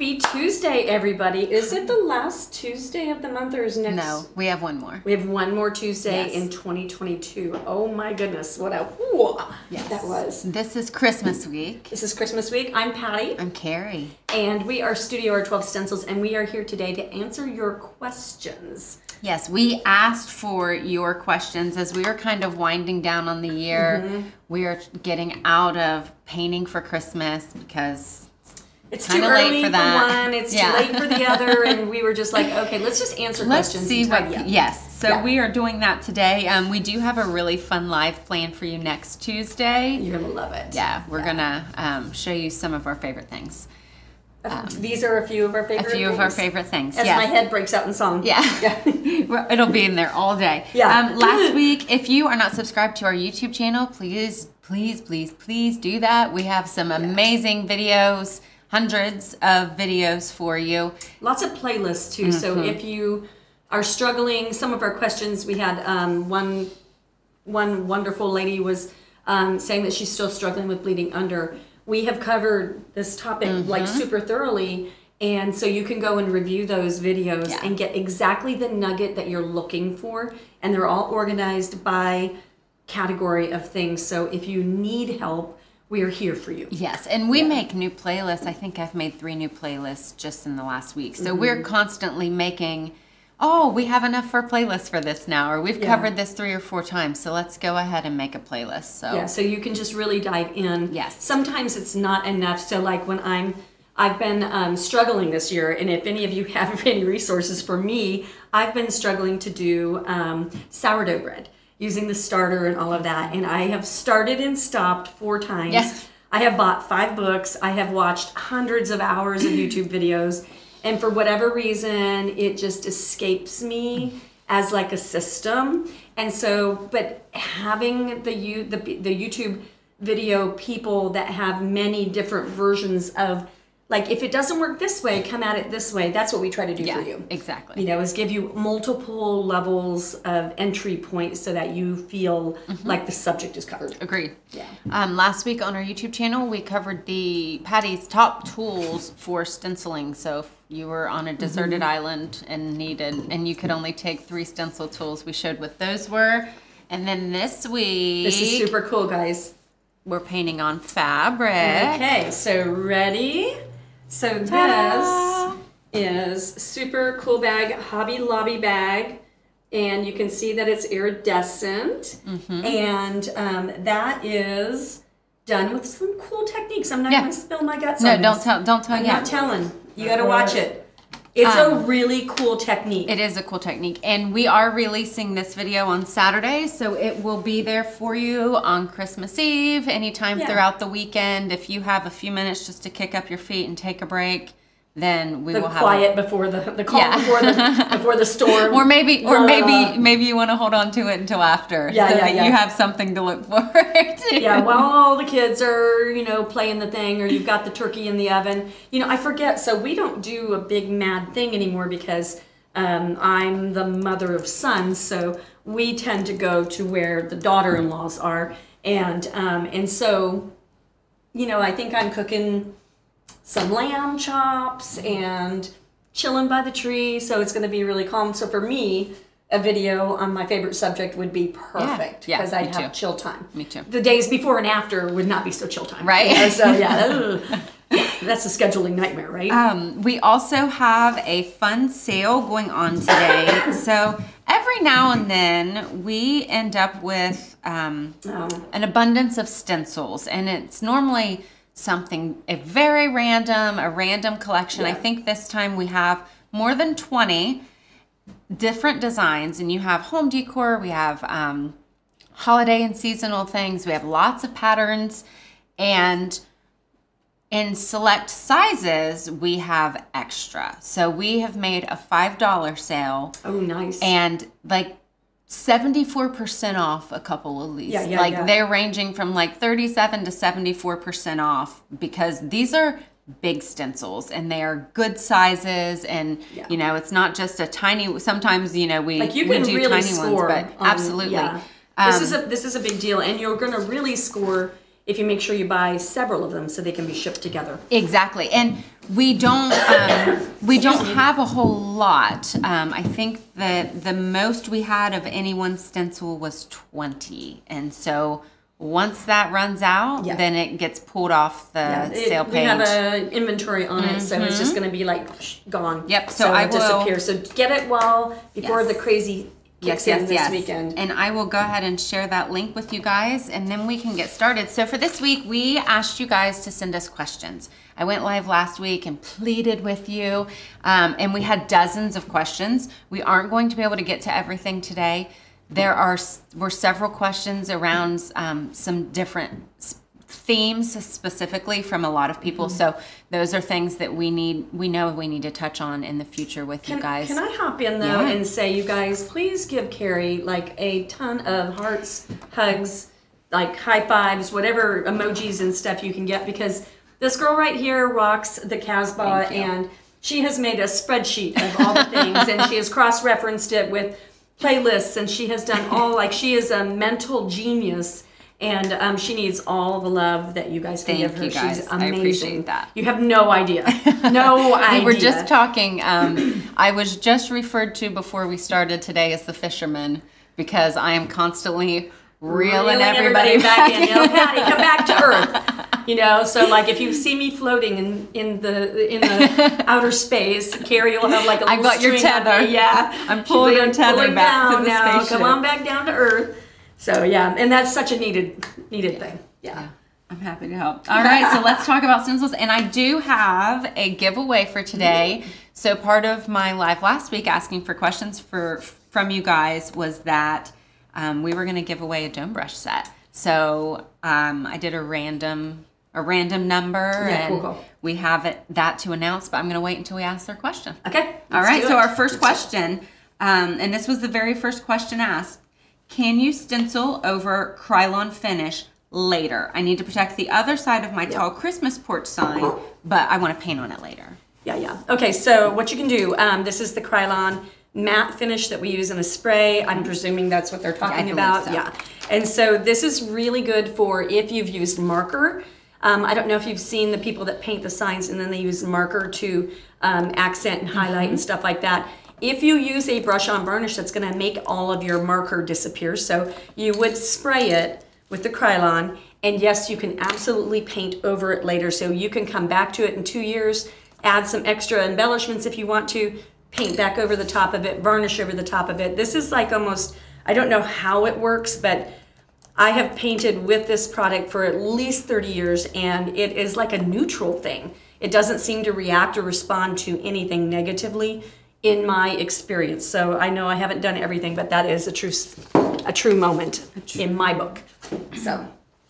Happy Tuesday, everybody. Is it the last Tuesday of the month or is next? No, we have one more. We have one more Tuesday Yes. in 2022. Oh my goodness, what a whoa, that was. This is Christmas week. This is Christmas week. I'm Patty, I'm Carrie. and we are Studio R12 Stencils, and we are here today to answer your questions. Yes, we asked for your questions as we were kind of winding down on the year. Mm-hmm. We are getting out of painting for Christmas because It's too late early for one, it's Yeah. too late for the other, and we were just like, okay, let's just answer let's questions. see what. Yes, so Yeah. we are doing that today. Um, we do have a really fun live plan for you next Tuesday. You're gonna love it. Yeah, we're gonna um, show you some of our favorite things. These are a few of our favorite. A few of our things. favorite things. As yes. my head breaks out in song. Yeah. Yeah. It'll be in there all day. Yeah. Um, last week, if you are not subscribed to our YouTube channel, please, please, please, please do that. We have some amazing videos, hundreds of videos for you. Lots of playlists too. So Mm-hmm. if you are struggling, some of our questions we had um, one one wonderful lady was um, saying that she's still struggling with bleeding under. We have covered this topic like Mm-hmm. super thoroughly. And so you can go and review those videos Yeah. and get exactly the nugget that you're looking for. And they're all organized by category of things. So if you need help, we are here for you. Yes, and we make new playlists. I think I've made three new playlists just in the last week. So Mm-hmm. we're constantly making, oh, we have enough for playlists for this now, or we've Yeah. covered this three or four times. So let's go ahead and make a playlist. So Yeah, so you can just really dive in. Yes. Sometimes it's not enough. So like when I'm, I've been um, struggling this year, and if any of you have any resources for me, I've been struggling to do um, sourdough bread using the starter and all of that, and I have started and stopped four times. Yes. I have bought five books. I have watched hundreds of hours of YouTube videos, and for whatever reason, it just escapes me as like a system. And so, but having the you the the YouTube video people that have many different versions of like if it doesn't work this way, come at it this way. That's what we try to do yeah, for you exactly. you know, is give you multiple levels of entry points so that you feel like the subject is covered. Agreed. Yeah. Um, last week on our YouTube channel, we covered the Patty's top tools for stenciling. So if you were on a deserted island and needed, and you could only take three stencil tools, we showed what those were. And then this week, This is super cool, guys. we're painting on fabric. Okay, so ready? So this is super cool bag, Hobby Lobby bag. And you can see that it's iridescent. Mm-hmm. And um, that is done with some cool techniques. I'm not Yeah. going to spill my guts No, on don't this. tell. Don't tell I'm yet. not telling. You got to watch it. It's a um, really cool technique. It is a cool technique. And we are releasing this video on Saturday, so it will be there for you on Christmas Eve, anytime Yeah. throughout the weekend. If you have a few minutes just to kick up your feet and take a break, then we the will have quiet before the the calm Yeah. before the before the storm. or maybe or la, maybe maybe you want to hold on to it until after Yeah, so yeah, that yeah. you have something to look forward to. yeah, while all the kids are, you know, playing the thing or you've got the turkey in the oven. You know, I forget. So we don't do a big mad thing anymore because um, I'm the mother of sons. So we tend to go to where the daughter-in-laws are. And, um, and so, you know, I think I'm cooking some lamb chops and chilling by the tree. So it's going to be really calm. So for me, a video on my favorite subject would be perfect yeah, because I'd have too. chill time. Me too. The days before and after would not be so chill time. Right. You know, so yeah, that's a scheduling nightmare, right? Um, we also have a fun sale going on today. so every now and then we end up with um, Oh. an abundance of stencils, and it's normally something a very random, a random collection. I think this time we have more than twenty different designs, and you have home decor. We have um, holiday and seasonal things. We have lots of patterns, and in select sizes, we have extra. So we have made a $5 sale oh, nice. and like 74% off a couple of these. Yeah, yeah, like yeah. they're ranging from like 37 to 74% off because these are big stencils and they are good sizes and Yeah. you know it's not just a tiny sometimes you know we, like you we can do really tiny score, ones but on- absolutely yeah. this is a this is a big deal, and you're going to really score if you make sure you buy several of them so they can be shipped together. Exactly, and we don't um, we don't have a whole lot. Um, I think that the most we had of any one stencil was twenty, and so once that runs out, Yeah. then it gets pulled off the Yeah, it- sale We have an inventory on it, so it's just going to be like gone. Yep, so I it will- disappears. So get it while before Yes. the crazy kicks yes, this weekend. And I will go ahead and share that link with you guys, and then we can get started. So for this week, we asked you guys to send us questions. I went live last week and pleaded with you, um, and we had dozens of questions. We aren't going to be able to get to everything today. There are were several questions around um, some different themes specifically from a lot of people. Mm-hmm. So those are things that we need. We know we need to touch on in the future with you guys. can I hop in though Yeah. and say, you guys, please give Carrie like a ton of hearts, hugs, like high fives, whatever emojis and stuff you can get because this girl right here rocks the Casbah and she has made a spreadsheet of all the things and she has cross-referenced it with playlists and she has done all like she is a mental genius and um, she needs all the love that you guys can Thank give her. you, guys. She's I amazing. appreciate that. You have no idea. No idea. We were just talking. Um, I was just referred to before we started today as the fisherman because I am constantly reeling, everybody, back in. You know, Patty, come back to earth. You know, so like if you see me floating in, in the in the outer space, Carrie will have like a I little got your tether. Yeah, I'm pulling be your tether pulling back to down the now. spaceship. Come on back down to earth. So yeah, and that's such a needed needed thing. Yeah. I'm happy to help. All right, so let's talk about stencils. And I do have a giveaway for today. So part of my live last week asking for questions for from you guys was that um, we were going to give away a dome brush set. So um, I did a random a random number, Yeah, and cool, cool. we have it that to announce. But I'm going to wait until we ask their question. Okay. All right, so our first question, um, and this was the very first question asked Can you stencil over Krylon finish later? I need to protect the other side of my tall Christmas porch sign, but I want to paint on it later. Yeah, yeah. Okay, so what you can do, um, this is the Krylon matte finish that we use in a spray. I'm presuming that's what they're talking believe about. so. Yeah. And so this is really good for if you've used marker. Um, I don't know if you've seen the people that paint the signs and then they use marker to um, accent and highlight Mm-hmm. and stuff like that. If you use a brush on varnish, that's going to make all of your marker disappear. So you would spray it with the Krylon, and yes, you can absolutely paint over it later. So you can come back to it in two years, add some extra embellishments if you want to, paint back over the top of it, varnish over the top of it. This is like almost, I don't know how it works, but I have painted with this product for at least 30 years, and it is like a neutral thing. It doesn't seem to react or respond to anything negatively in my experience. So I know I haven't done everything, but that is a true, a true moment in my book. So.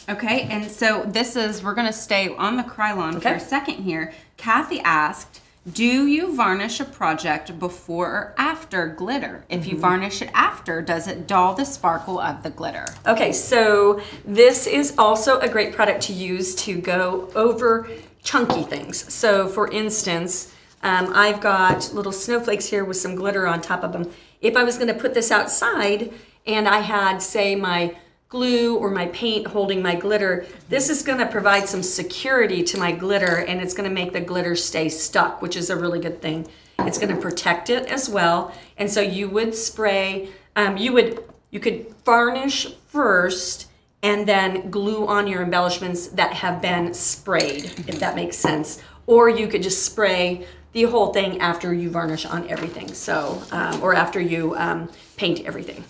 Okay, and so this is, we're going to stay on the Krylon for a second here. Kathy asked, do you varnish a project before or after glitter? If Mm-hmm. you varnish it after, does it dull the sparkle of the glitter? Okay, so this is also a great product to use to go over chunky things. So for instance, um, I've got little snowflakes here with some glitter on top of them. If I was gonna put this outside and I had, say, my glue or my paint holding my glitter, this is gonna provide some security to my glitter and it's gonna make the glitter stay stuck, which is a really good thing. It's gonna protect it as well. And so you would spray, um, you would, you could varnish first and then glue on your embellishments that have been sprayed, if that makes sense. Or you could just spray the whole thing after you varnish on everything. So, um, or after you um, paint everything.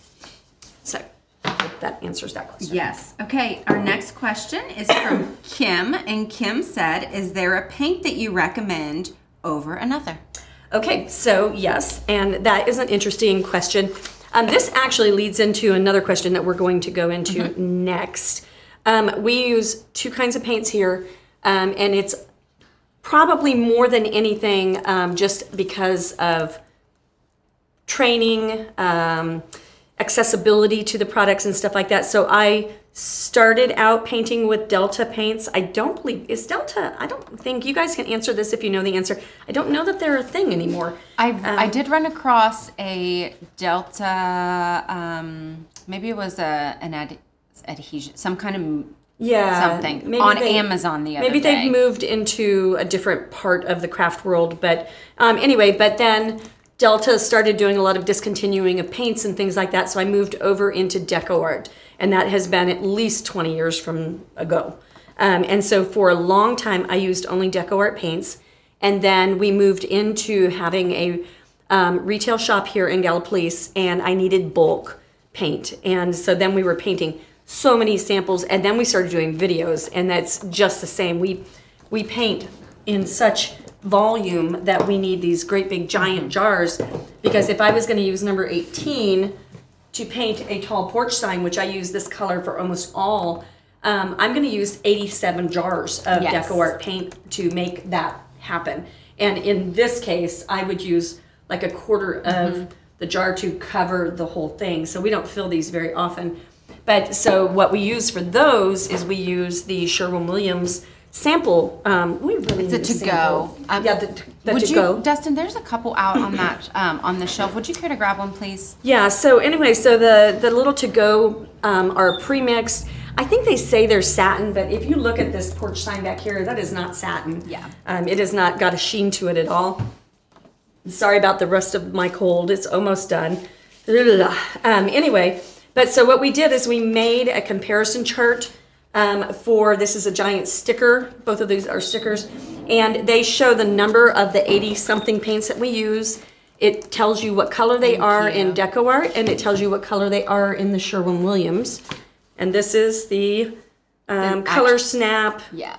So, that answers that question. Yes. Okay, our next question is from Kim, and Kim said, Is there a paint that you recommend over another? Okay, so yes, and that is an interesting question. Um, this actually leads into another question that we're going to go into next. Um, we use two kinds of paints here, um, and it's probably more than anything um, just because of training, um, accessibility to the products and stuff like that. So I started out painting with Delta paints. I don't believe is Delta. I don't think you guys can answer this if you know the answer. I don't know that they're a thing anymore. I I did run across a Delta, um, maybe it was a an ad, adhesion, some kind of yeah, something maybe on they- Amazon the other Maybe day. they've moved into a different part of the craft world, but um, anyway, but then Delta started doing a lot of discontinuing of paints and things like that, so I moved over into deco art, and that has been at least 20 years from ago. Um, and so for a long time, I used only deco art paints, and then we moved into having a um, retail shop here in Gallipolis, and I needed bulk paint, and so then we were painting so many samples, and then we started doing videos, and that's just the same. We we paint in such volume that we need these great big giant jars, because if I was going to use number 18 to paint a tall porch sign, which I use this color for almost all, um, I'm going to use 87 jars of Yes. deco art paint to make that happen. And in this case, I would use like a quarter of the jar to cover the whole thing. So we don't fill these very often. But so what we use for those is we use the Sherwin Williams sample. Um, we really It's a to sample. go. Um, yeah, the, the Would to you, go. Dustin? There's a couple out on that um, on the shelf. Would you care to grab one, please? Yeah. So anyway, so the the little to go um, are pre-mixed. I think they say they're satin, but if you look at this porch sign back here, that is not satin. Yeah. Um, it has not got a sheen to it at all. Sorry about the rest of my cold. It's almost done. Um, anyway, but so what we did is we made a comparison chart um, for this is a giant sticker. Both of these are stickers, and they show the number of the 80 something paints that we use. It tells you what color they are in you. Deco Art, and it tells you what color they are in the Sherwin Williams. And this is the um, Color Snap Yeah.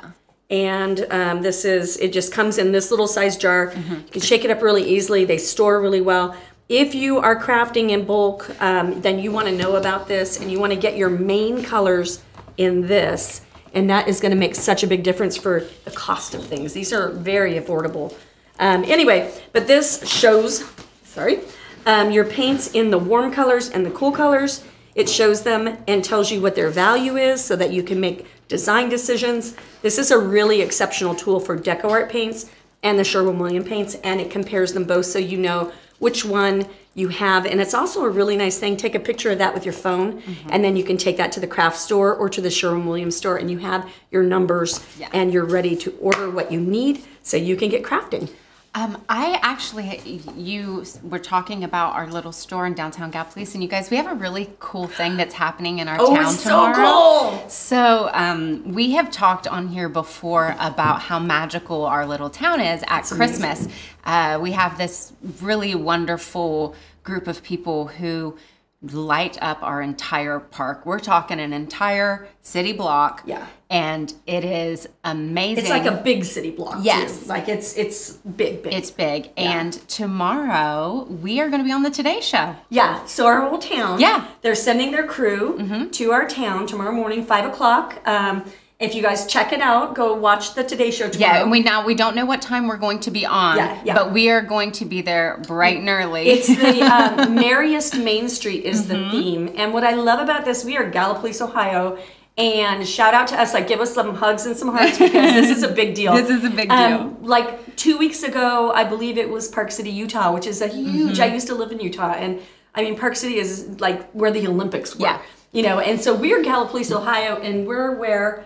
and um, this is it just comes in this little size jar you can shake it up really easily they store really well if you are crafting in bulk um, then you want to know about this and you want to get your main colors in this and that is going to make such a big difference for the cost of things. These are very affordable. Um, anyway but this shows sorry um, your paints in the warm colors and the cool colors. It shows them and tells you what their value is so that you can make design decisions. This is a really exceptional tool for deco art paints and the Sherwin Williams paints, and it compares them both so you know which one you have. And it's also a really nice thing. Take a picture of that with your phone, mm-hmm. and then you can take that to the craft store or to the Sherwin Williams store, and you have your numbers Yeah. and you're ready to order what you need so you can get crafting. Um, I actually, you were talking about our little store in downtown Gallipolis, and you guys, we have a really cool thing that's happening in our Oh, town it's so cool! So, um, we have talked on here before about how magical our little town is at Christmas. Uh, we have this really wonderful group of people who light up our entire park. We're talking an entire city block. Yeah. And it is amazing. It's like a big city block. too. Yes. Like it's it's big, big. It's big. And tomorrow we are going to be on the Today Show. Yeah, so our whole town. Yeah. They're sending their crew to our town tomorrow morning, five o'clock. Um, if you guys check it out, go watch the Today Show tomorrow. Yeah, and we now we don't know what time we're going to be on, Yeah, yeah. but we are going to be there bright and early. It's the um, merriest Main Street is the Mm-hmm. theme, and what I love about this, we are Gallipolis, Ohio, and shout out to us, like give us some hugs and some hearts because this is a big deal. This is a big Um, like two weeks ago, I believe it was Park City, Utah, which is a huge. Mm-hmm. I used to live in Utah, and I mean Park City is like where the Olympics were. Yeah. You know, and so we're Gallipolis, Ohio, and we're where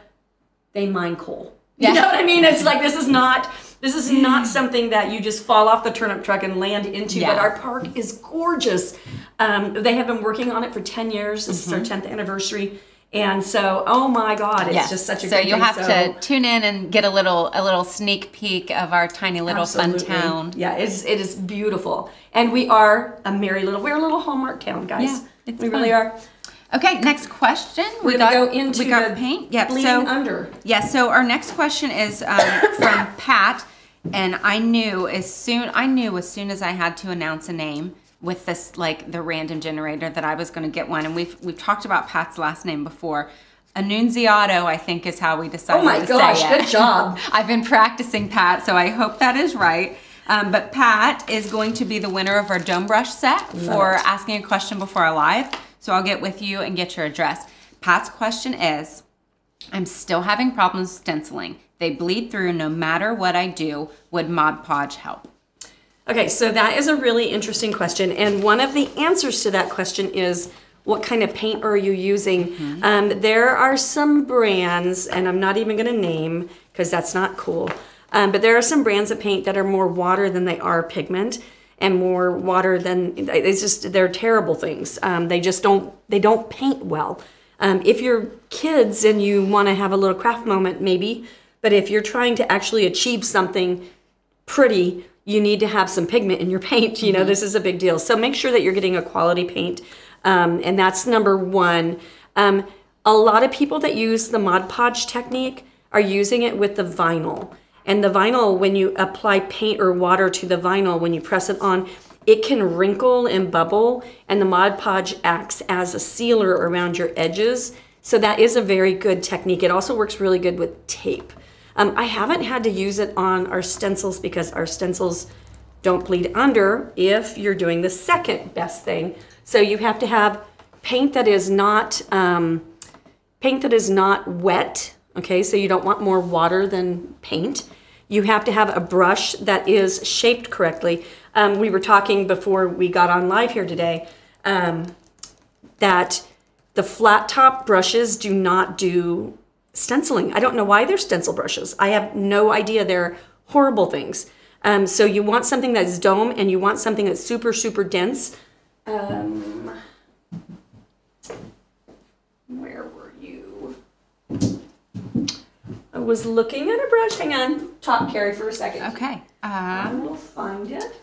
they mine coal. Yeah. You know what I mean? It's like this is not this is not something that you just fall off the turnip truck and land into. But our park is gorgeous. Um, they have been working on it for ten years. This is our tenth anniversary, and so oh my God, it's Mm-hmm. Yes. just such a so you'll have So- to tune in and get a little a little sneak peek of our tiny little fun Absolutely. town. Yeah, it's it is beautiful, and we are a merry little. We're a little Hallmark town, guys. Yeah, it's we fun. really are. Okay, next question. We're we gonna got go into we got the paint. Yep. So under. Yeah, so our next question is um, from Pat, and I knew as soon I knew as soon as I had to announce a name with this like the random generator that I was going to get one, and we've we've talked about Pat's last name before. Annunziato, I think, is how we decided. Oh my to gosh, say it. good job. I've been practicing Pat, so I hope that is right. Um, but Pat is going to be the winner of our dome brush set for it. asking a question before our live. So I'll get with you and get your address. Pat's question is I'm still having problems stenciling. They bleed through no matter what I do. Would Mod Podge help? Okay, so that is a really interesting question. And one of the answers to that question is what kind of paint are you using. Um, there are some brands, and I'm not even going to name because that's not cool. Um, but there are some brands of paint that are more water than they are pigment, and more water than it's just they're terrible things. Um, they just don't they don't paint well. Um, if you're kids and you want to have a little craft moment, maybe. But if you're trying to actually achieve something pretty, you need to have some pigment in your paint. You know, this is a big deal. So make sure that you're getting a quality paint. Um, and that's number one. Um, a lot of people that use the Mod Podge technique are using it with the vinyl. And the vinyl, when you apply paint or water to the vinyl, when you press it on, it can wrinkle and bubble, and the Mod Podge acts as a sealer around your edges. So that is a very good technique. It also works really good with tape. Um, I haven't had to use it on our stencils because our stencils don't bleed under if you're doing the second best thing. So you have to have paint that is not um, paint that is not wet. Okay, so you don't want more water than paint. You have to have a brush that is shaped correctly. Um, we were talking before we got on live here today um, that the flat top brushes do not do stenciling. I don't know why they're stencil brushes. I have no idea. They're horrible things. Um, so you want something that's dome and you want something that's super, super dense. Um, where were you? I was looking at a brush. Hang on. Talk, Carrie, for a second. Okay. I Uh, will find it.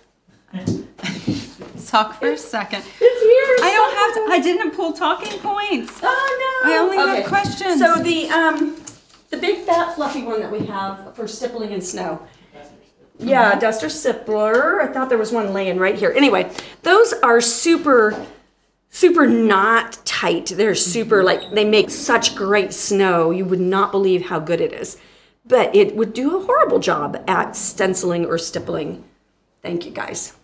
talk for a second. It's here. I don't have to. I didn't pull talking points. Oh no! I only have questions. So the um, the big fat fluffy one that we have for stippling in snow. Yeah, Duster Stippler. I thought there was one laying right here. Anyway, those are super, super not tight. They're super mm-hmm. like they make such great snow. You would not believe how good it is. But it would do a horrible job at stenciling or stippling. Thank you guys.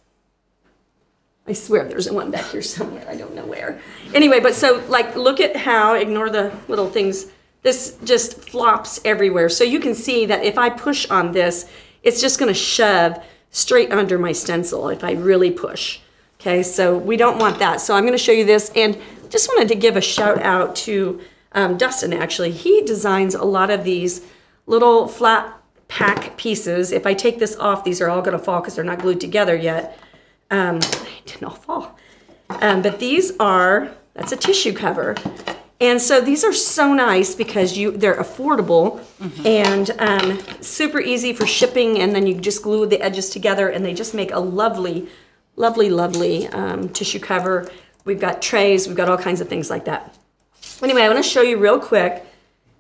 I swear there's one back here somewhere. I don't know where. Anyway, but so like look at how, ignore the little things. This just flops everywhere. So you can see that if I push on this, it's just gonna shove straight under my stencil if I really push. Okay, so we don't want that. So I'm gonna show you this and just wanted to give a shout out to um, Dustin actually. He designs a lot of these little flat pack pieces. If I take this off, these are all gonna fall because they're not glued together yet. Um, they didn't all fall. Um, but these are, that's a tissue cover. And so these are so nice because you they're affordable and um, super easy for shipping. And then you just glue the edges together and they just make a lovely, lovely, lovely um, tissue cover. We've got trays, we've got all kinds of things like that. Anyway, I want to show you real quick.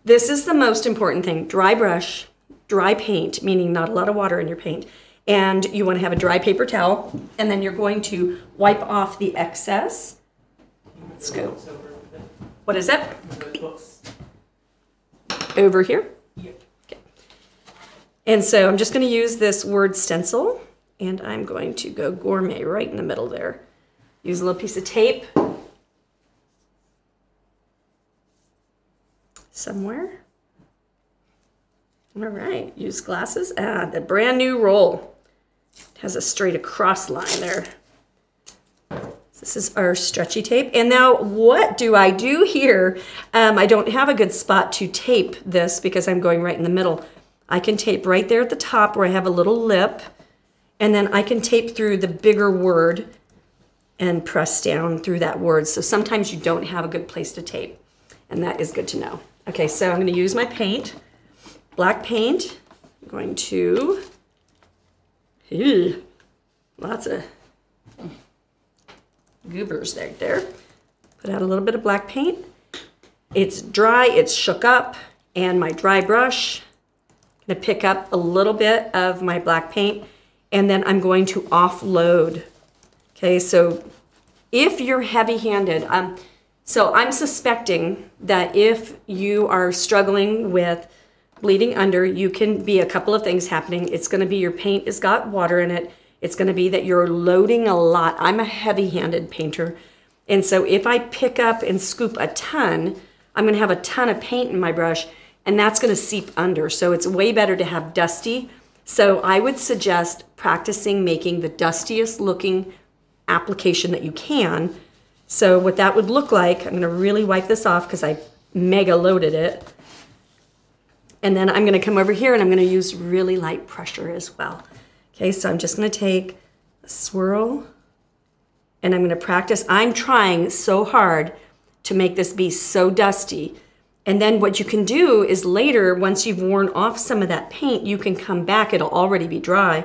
This is the most important thing. Dry brush, dry paint, meaning not a lot of water in your paint. And you want to have a dry paper towel. And then you're going to wipe off the excess. Let's go. What is that? Over here? Okay. And so I'm just going to use this word stencil. And I'm going to go gourmet right in the middle there. Use a little piece of tape. Somewhere. All right, use glasses. Ah, the brand new roll. It has a straight across line there. This is our stretchy tape. And now what do I do here? Um, I don't have a good spot to tape this because I'm going right in the middle. I can tape right there at the top where I have a little lip. And then I can tape through the bigger word and press down through that word. So sometimes you don't have a good place to tape. And that is good to know. Okay, so I'm gonna use my paint black paint. I'm going to, ew, lots of goobers there, there. Put out a little bit of black paint. It's dry, it's shook up, and my dry brush, I'm gonna pick up a little bit of my black paint, and then I'm going to offload. Okay, so if you're heavy-handed, um, so I'm suspecting that if you are struggling with bleeding under, you can be a couple of things happening. It's going to be your paint has got water in it. It's going to be that you're loading a lot. I'm a heavy-handed painter. And so if I pick up and scoop a ton, I'm going to have a ton of paint in my brush and that's going to seep under. So it's way better to have dusty. So I would suggest practicing making the dustiest looking application that you can So what that would look like, I'm gonna really wipe this off because I mega loaded it. And then I'm gonna come over here and I'm gonna use really light pressure as well. Okay, so I'm just gonna take a swirl and I'm gonna practice. I'm trying so hard to make this be so dusty. And then what you can do is later, once you've worn off some of that paint, you can come back, it'll already be dry,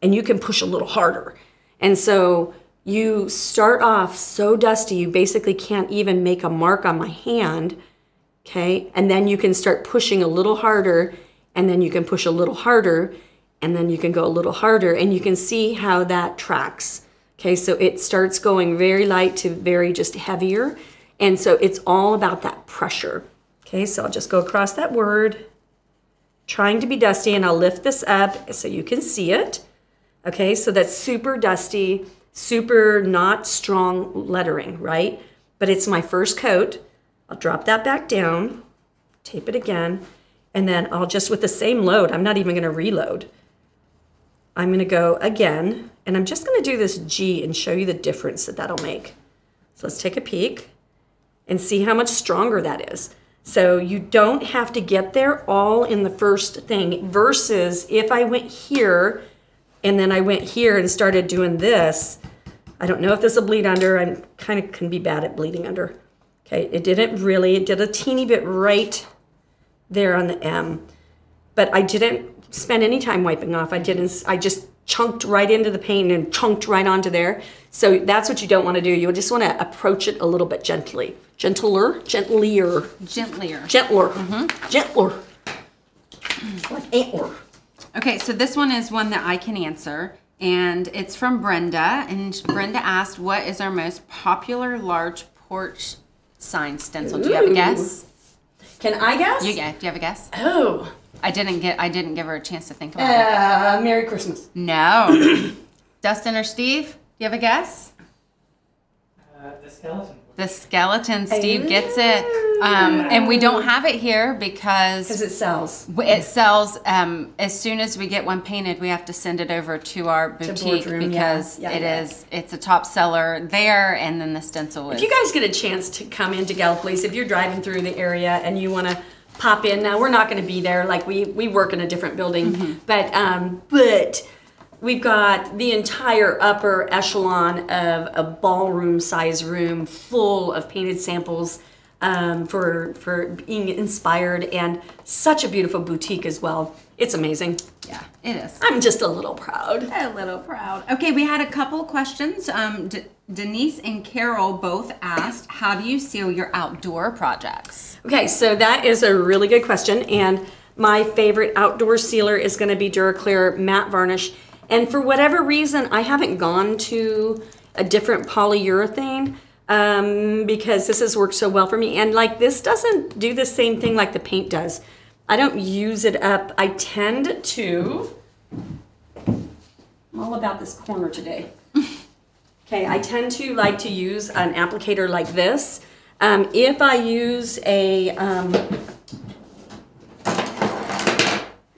and you can push a little harder. And so you start off so dusty, you basically can't even make a mark on my hand, okay? And then you can start pushing a little harder, and then you can push a little harder, and then you can go a little harder, and you can see how that tracks. Okay, so it starts going very light to very just heavier. And so it's all about that pressure. Okay, so I'll just go across that word, trying to be dusty, and I'll lift this up so you can see it. Okay, so that's super dusty, super not strong lettering, right? But it's my first coat. I'll drop that back down, tape it again, and then I'll just, with the same load, I'm not even gonna reload. I'm gonna go again, and I'm just gonna do this G and show you the difference that that'll make. So let's take a peek and see how much stronger that is. So you don't have to get there all in the first thing versus if I went here and then I went here and started doing this, I don't know if this will bleed under. I kind of can be bad at bleeding under. Okay, it didn't really, it did a teeny bit right there on the M, but I didn't spend any time wiping off. I didn't, I just chunked right into the paint and chunked right onto there. So that's what you don't want to do. You just want to approach it a little bit gently. Gentler, gentlier, Gentlier. gentler, mm-hmm. gentler. Like antler. Okay, so this one is one that I can answer, and it's from Brenda. And Brenda asked, "What is our most popular large porch sign stencil?" Do you have a guess? Can I guess? You get? Do you have a guess? Oh, I didn't get. I didn't give her a chance to think about it. uh, Merry Christmas. No. Dustin or Steve? Do you have a guess? Uh, the skeleton. The skeleton. Steve gets it. Um, and we don't have it here Because because it sells. it sells um, as soon as we get one painted. We have to send it over to our boutique Boardroom, yeah. because Yeah, it yeah. is it's a top seller there, and then the stencil is. If you guys get a chance to come into Gallipolis, if you're driving through the area and you want to pop in, now we're not going to be there. Like we we work in a different building, but um, but we've got the entire upper echelon of a ballroom size room full of painted samples um, for for being inspired and such a beautiful boutique as well. It's amazing. yeah, it is. I'm just a little proud. A little proud. Okay, we had a couple questions. Um, D- Denise and Carol both asked, "How do you seal your outdoor projects?" Okay, so that is a really good question. And my favorite outdoor sealer is going to be Duraclear matte varnish. And for whatever reason, I haven't gone to a different polyurethane um, because this has worked so well for me. And like this doesn't do the same thing like the paint does. I don't use it up. I tend to. I'm all about this corner today. Okay, I tend to like to use an applicator like this. Um, if I use a um,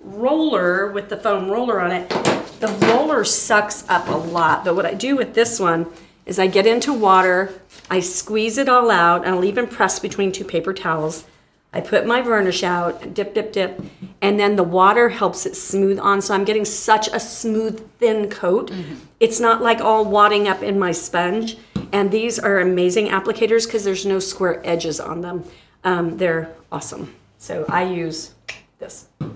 roller with the foam roller on it, the roller sucks up a lot. But what I do with this one is I get into water, I squeeze it all out, and I'll even press between two paper towels. I put my varnish out, dip, dip, dip, and then the water helps it smooth on. So I'm getting such a smooth, thin coat. It's not like all wadding up in my sponge. And these are amazing applicators because there's no square edges on them. Um, they're awesome. So I use this. All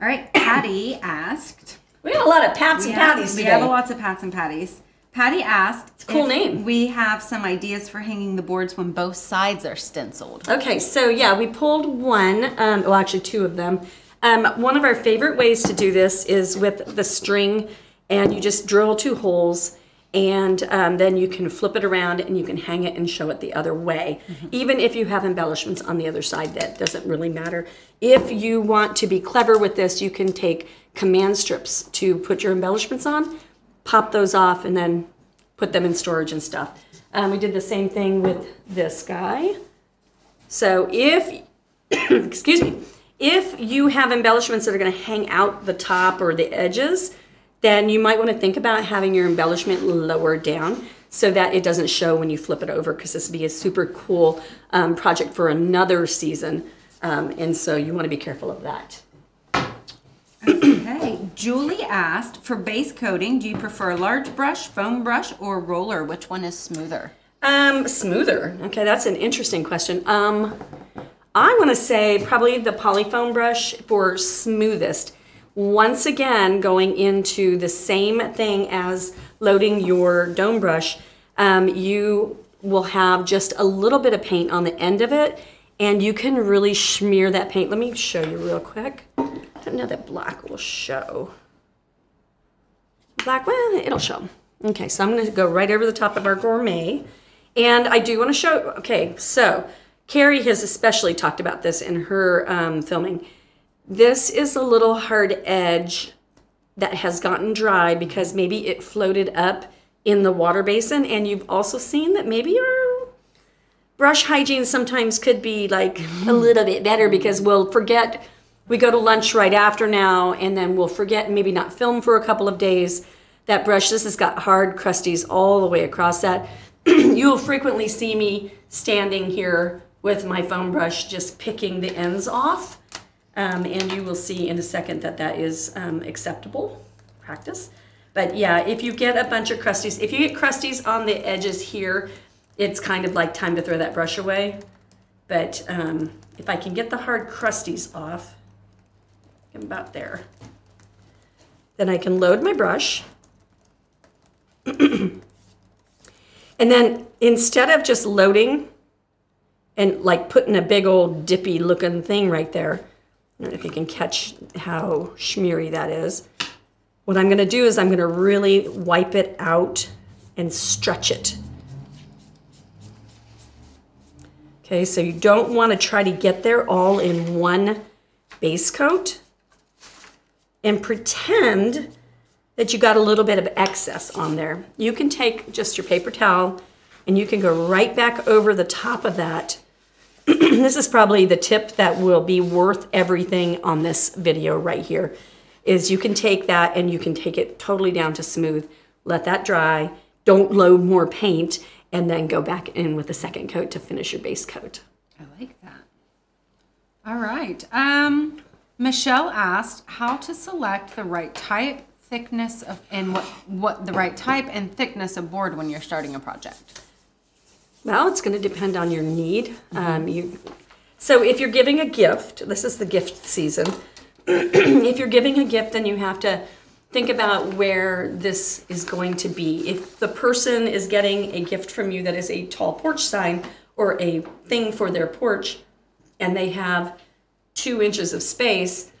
right, Patty asked. We got a lot of Pats and We have- Patties We have lots of Pats and Patties. Patty asked, "It's a cool name. We have some ideas for hanging the boards when both sides are stenciled. Okay, so yeah, we pulled one, um, well, actually two of them. Um, one of our favorite ways to do this is with the string, and you just drill two holes, and um, then you can flip it around and you can hang it and show it the other way. Even if you have embellishments on the other side, that doesn't really matter. If you want to be clever with this, you can take command strips to put your embellishments on, pop those off, and then put them in storage and stuff. Um, we did the same thing with this guy. So if, excuse me, if you have embellishments that are going to hang out the top or the edges, then you might want to think about having your embellishment lower down. so that it doesn't show when you flip it over because this would be a super cool um, project for another season. Um, and so you want to be careful of that. Okay. Julie asked for base coating, do you prefer a large brush, foam brush, or roller? Which one is smoother? Um, smoother. Okay, that's an interesting question. Um, I want to say probably the polyfoam brush for smoothest. Once again, going into the same thing as loading your dome brush, um, you will have just a little bit of paint on the end of it, and you can really smear that paint. Let me show you real quick. Don't know that black will show. Black, well, it'll show. Okay, so I'm going to go right over the top of our gourmet. And I do want to show, okay, so Carrie has especially talked about this in her um, filming. This is a little hard edge that has gotten dry because maybe it floated up in the water basin. And you've also seen that maybe your brush hygiene sometimes could be like a little bit better because we'll forget we go to lunch right after now and then we'll forget and maybe not film for a couple of days. That brush this has got hard crusties all the way across that. You'll frequently see me standing here with my foam brush just picking the ends off. Um, and you will see in a second that that is um, acceptable practice. But yeah if you get a bunch of crusties if you get crusties on the edges here it's kind of like time to throw that brush away. But um, if I can get the hard crusties off about there. Then I can load my brush. and then instead of just loading and like putting a big old dippy looking thing right there, I don't know if you can catch how schmeary that is. What I'm gonna do is I'm gonna really wipe it out and stretch it. Okay, so you don't wanna try to get there all in one base coat and pretend that you got a little bit of excess on there. You can take just your paper towel and you can go right back over the top of that. this is probably the tip that will be worth everything on this video right here is you can take that and you can take it totally down to smooth. Let that dry. Don't load more paint and then go back in with a second coat to finish your base coat. I like that. All right. Um, Michelle asked how to select the right type, thickness of, and what, what the right type and thickness of board when you're starting a project. Well, it's going to depend on your need. Um, you, so if you're giving a gift, this is the gift season. if you're giving a gift, then you have to think about where this is going to be. If the person is getting a gift from you that is a tall porch sign or a thing for their porch, and they have two inches of space,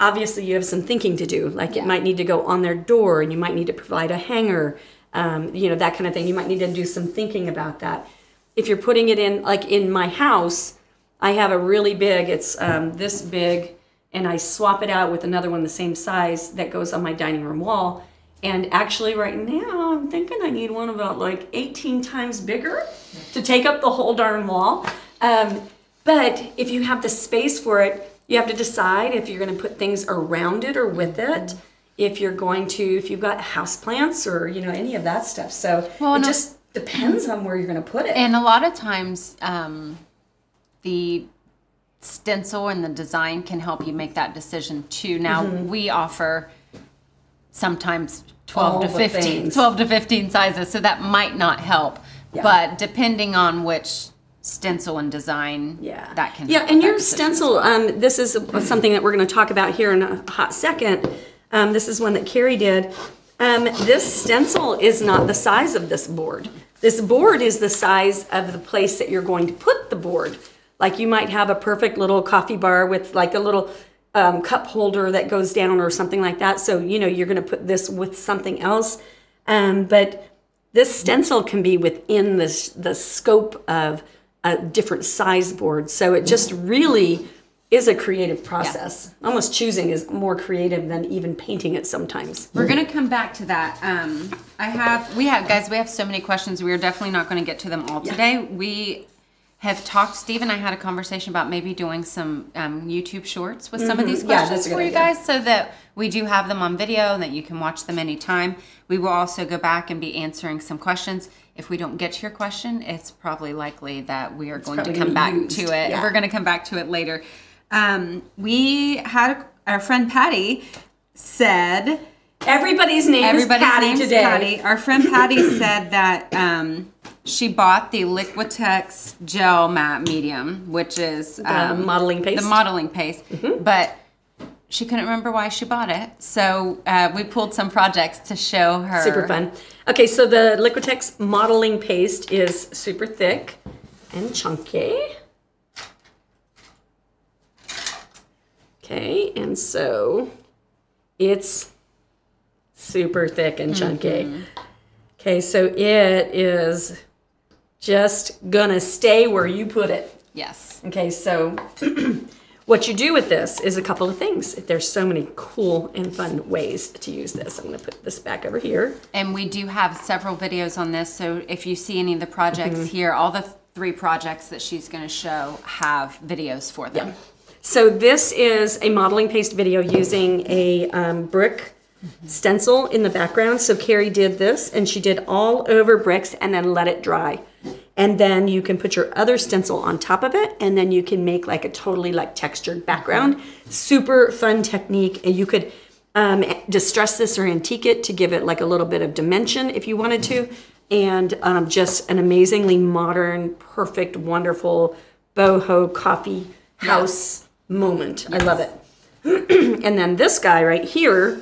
obviously you have some thinking to do. Like it might need to go on their door, and you might need to provide a hanger, um, you know, that kind of thing. You might need to do some thinking about that. If you're putting it in, like in my house, I have a really big, it's um, this big, and I swap it out with another one the same size that goes on my dining room wall. And actually, right now, I'm thinking I need one about like 18 times bigger to take up the whole darn wall. Um, but if you have the space for it, you have to decide if you're going to put things around it or with it. If you're going to, if you've got house plants or you know any of that stuff. So Well, it no- just depends on where you're going to put it. And a lot of times, um, the stencil and the design can help you make that decision too. Now, we offer sometimes 12 All to 15 things. 12 to 15 sizes so that might not help Yeah. but depending on which stencil and design Yeah. that can Yeah, and your stencil, um, this is something that we're going to talk about here in a hot second. Um, this is one that Carrie did. Um, this stencil is not the size of this board. This board is the size of the place that you're going to put the board. Like you might have a perfect little coffee bar with like a little um, cup holder that goes down or something like that. So, you know, you're going to put this with something else. Um, but this stencil can be within this, the scope of a different size board. So it just really is a creative process. Almost choosing is more creative than even painting it sometimes. We're gonna come back to that. Um, I have, we have, guys, we have so many questions. We are definitely not gonna get to them all today. We have talked. Steve and I had a conversation about maybe doing some um, YouTube shorts with some of these Mm-hmm. Yeah, questions that's for you idea. guys, so that we do have them on video and that you can watch them anytime. We will also go back and be answering some questions. If we don't get to your question, it's probably likely that we are going to come back used, to it. yeah. We're going to come back to it later. Um, we had our friend Patty said Everybody's name everybody's is Patty name's today. Patty. Our friend Patty said that um, she bought the Liquitex gel matte medium, which is The um, modeling paste. the modeling paste, but she couldn't remember why she bought it. So uh, we pulled some projects to show her. Super fun. Okay, so the Liquitex modeling paste is super thick and chunky. Okay, and so it's super thick and chunky. Okay, so it is just gonna stay where you put it. Yes. Okay, so what you do with this is a couple of things. There's so many cool and fun ways to use this. I'm gonna put this back over here. And we do have several videos on this. So if you see any of the projects Mm-hmm. here, all the three projects that she's going to show have videos for them. So this is a modeling paste video using a um, brick stencil in the background. So Carrie did this and she did all over bricks and then let it dry. And then you can put your other stencil on top of it and then you can make like a totally like textured background. Super fun technique. And you could um, distress this or antique it to give it like a little bit of dimension if you wanted to. And um, just an amazingly modern, perfect, wonderful boho coffee house moment. I love it. and then this guy right here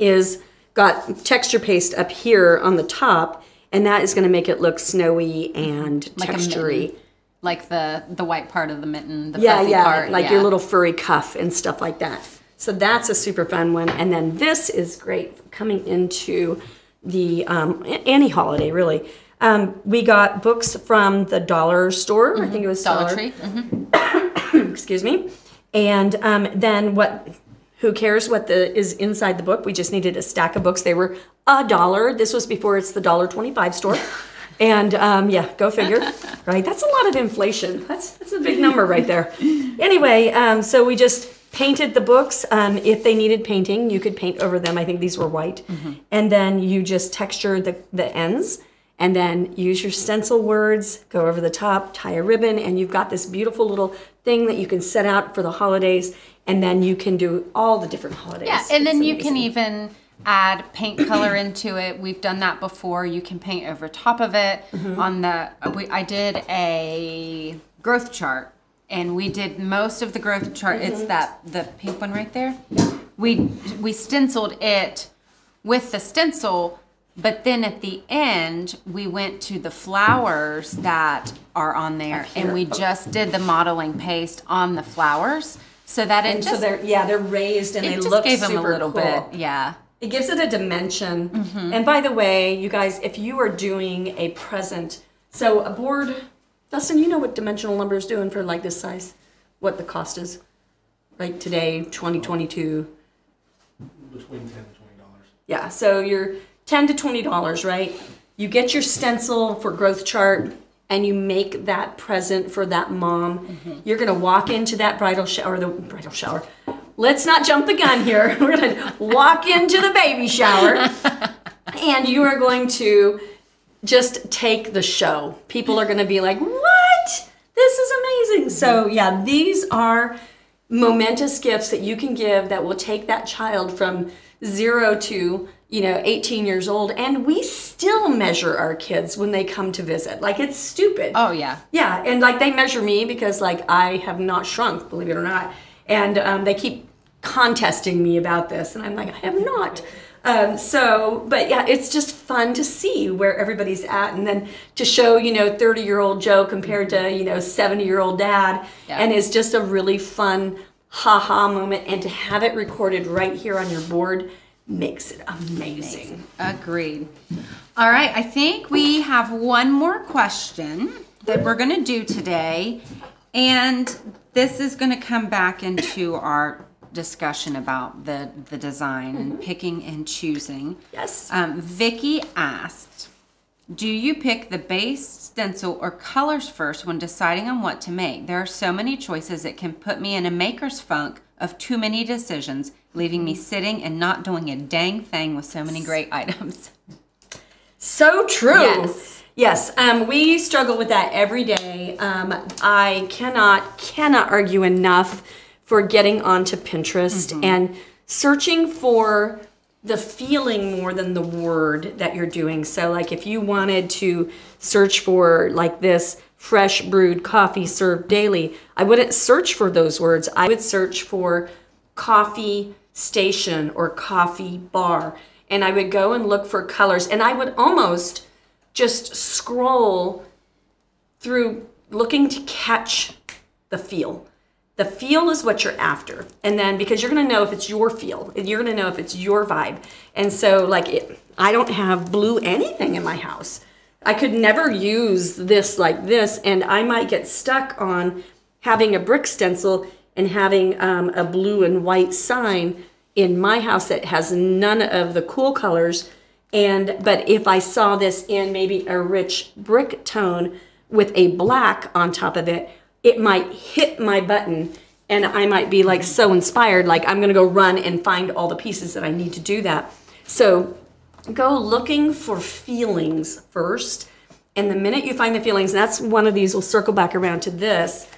is got texture paste up here on the top, and that is going to make it look snowy and Like textury. Like the the white part of the mitten, the Yeah, fuzzy yeah, part. like yeah. your little furry cuff and stuff like that. So that's a super fun one. And then this is great coming into the um, any holiday really. Um, we got books from the dollar store. I think it was Dollar Dollar Tree. Mhm. excuse me. And um, then what? Who cares what the is inside the book? We just needed a stack of books. They were a dollar. This was before it's the dollar twenty-five store. And um, yeah, go figure, right? That's a lot of inflation. That's that's a big number right there. Anyway, um, so we just painted the books. Um, if they needed painting, you could paint over them. I think these were white, and then you just texture the the ends and then use your stencil words, go over the top, tie a ribbon, and you've got this beautiful little thing that you can set out for the holidays, and then you can do all the different holidays. Yeah, and then It's you can even add paint color into it. We've done that before. You can paint over top of it. Mm-hmm. On the we, I did a growth chart, and we did most of the growth chart. Mm-hmm. It's that the pink one right there. We we stenciled it with the stencil. But then at the end, we went to the flowers that are on there, and we just did the modeling paste on the flowers, so that it And so they're yeah they're raised and it they just look gave them a super little cool. bit, yeah. It gives it a dimension. Mm-hmm. And by the way, you guys, if you are doing a present, so a board, Dustin, you know what dimensional lumber is doing for like this size? What the cost is? Right today, 2022. between ten and twenty dollars. Yeah, so you're 10 to 20 dollars, right? You get your stencil for growth chart and you make that present for that mom. Mm-hmm. You're gonna walk into that bridal shower, the bridal shower. Let's not jump the gun here. We're gonna walk into the baby shower and you are going to just take the show. People are gonna be like, what? This is amazing. So mm-hmm. yeah, these are momentous gifts that you can give that will take that child from zero to you know 18 years old and we still measure our kids when they come to visit. Like it's stupid. Oh yeah. yeah and like they measure me because like i have not shrunk believe it or not. And um, they keep contesting me about this and i'm like i have not. Um, so but yeah it's just fun to see where everybody's at and then to show you know 30 year old joe compared to you know 70 year old dad. Yeah. and it's just a really fun ha ha moment and to have it recorded right here on your board makes it amazing. Agreed. All right, I think we have one more question that we're going to do today. And this is going to come back into our discussion about the, the design and picking and choosing. Yes. Um, Vicky asked, Do you pick the base, stencil, or colors first when deciding on what to make? There are so many choices it can put me in a maker's funk of too many decisions, leaving me sitting and not doing a dang thing with so many great items. So true. Yes. Yes, um, we struggle with that every day. Um, I cannot cannot argue enough for getting onto Pinterest and searching for the feeling more than the word that you're doing. So, like, if you wanted to search for like this fresh brewed coffee served daily, I wouldn't search for those words. I would search for coffee station or coffee bar. And I would go and look for colors. And I would almost just scroll through looking to catch the feel. The feel is what you're after. And then because you're going to know if it's your feel, you're going to know if it's your vibe. And so, like, it, I don't have blue anything in my house. I could never use this like this, and I might get stuck on having a brick stencil and having um, a blue and white sign in my house that has none of the cool colors. And but if I saw this in maybe a rich brick tone with a black on top of it, it might hit my button and I might be like so inspired, like I'm gonna go run and find all the pieces that I need to do that. So go looking for feelings first. And the minute you find the feelings, that's one of these, we'll circle back around to this.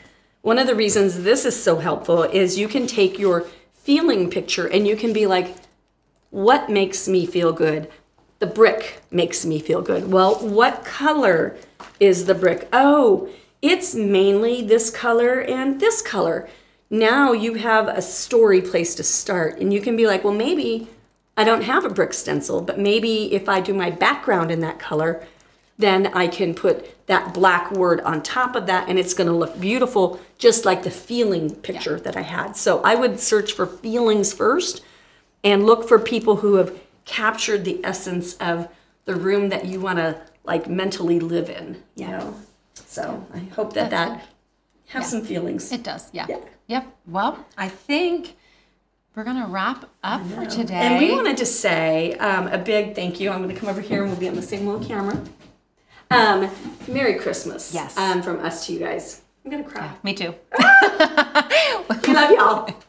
One of the reasons this is so helpful is you can take your feeling picture and you can be like, what makes me feel good? The brick makes me feel good. Well, what color is the brick? Oh, it's mainly this color and this color. Now you have a story place to start, and you can be like, well, maybe I don't have a brick stencil, but maybe if I do my background in that color, then I can put that black word on top of that and it's going to look beautiful, just like the feeling picture that I had. So I would search for feelings first and look for people who have captured the essence of the room that you want to like mentally live in, you know? So I hope that That's that have some feelings. It does, yeah. Yeah. Yep. Well, I think we're gonna wrap up for today. And we wanted to say um, a big thank you. I'm going to come over here and we'll be on the same little camera. Um, Merry Christmas. Yes. Um, from us to you guys. I'm to cry. Me too. We love y'all.